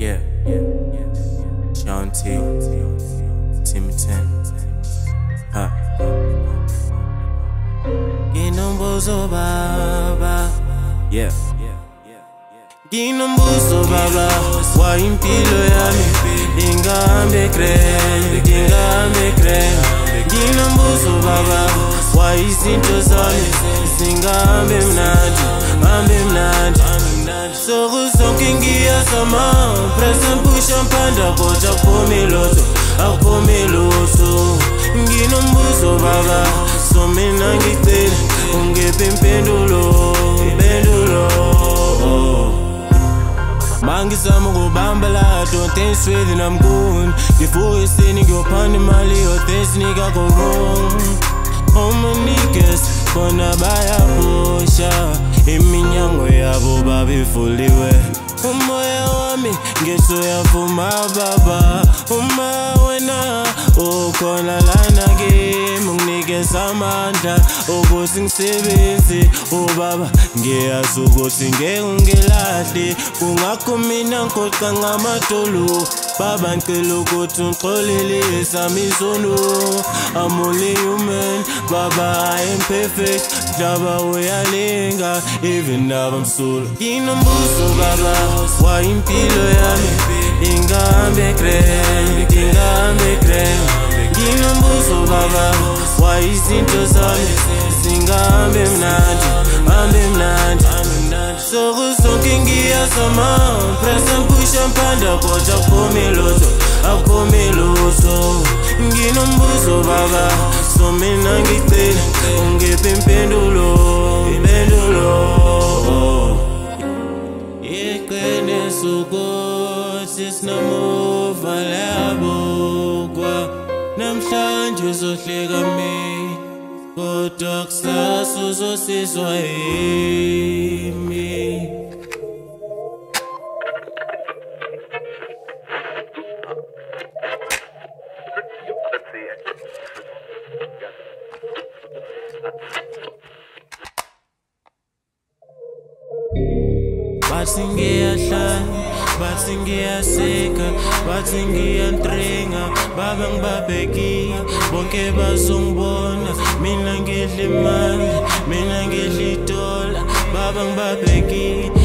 Yeah, oh, yeah, oh, yeah. Sean T, Timmy Ten, huh. Get them baba. Oh, yeah. Ginombuso baba wa impilo yami ingambe creme ingambe creme ginombuso baba wa izinto zami singambe mnandi ngambe mnandi sokuzokingiya zamani uthanda kodwa aphumi loso aphumi loso nginombuzo baba so mina ngicela ungiphe impendulo impendulo Mangizama ukubamba la don't think really I'm good Before you say nigga upon the mali or this nigga go wrong All my niggas bona bayapusha Iminyango yabo babivuliwe Umoya mami ngeso ya mfuma baba umawena ukhona lanake nginikeza amandla ukuthi ngisebenze ubaba oh, ngiyazi ukuthi ngeke ungilahli kungakho mina ngigoqa ngamadolo baba ngicela ukuthi ungixolele ezami izono I'm only human baba I am perfect baba uyalinga even though I'm solo nginombuzo baba why impilo yami ingahambe grand ingahambe grand nginombuzo baba izinto zami zingahambe mnandi hambe mnandi soku sonke ngiyazama presa mpusha mpanda kodwa akuphomi lutho akuphomi lutho nginombuzo baba so mina ngicela ungiphe impendulo impendulo iqiniso ukuthi sinomuntu uzohleka me kodwa kusasa uzosizwa yimi Let's see it. bathi ya bathi ngiyasika bathi ngiyantringa babe ngibabekile bonke bazongibona mina ngidla imali mina ngidla idola babe ngibabekile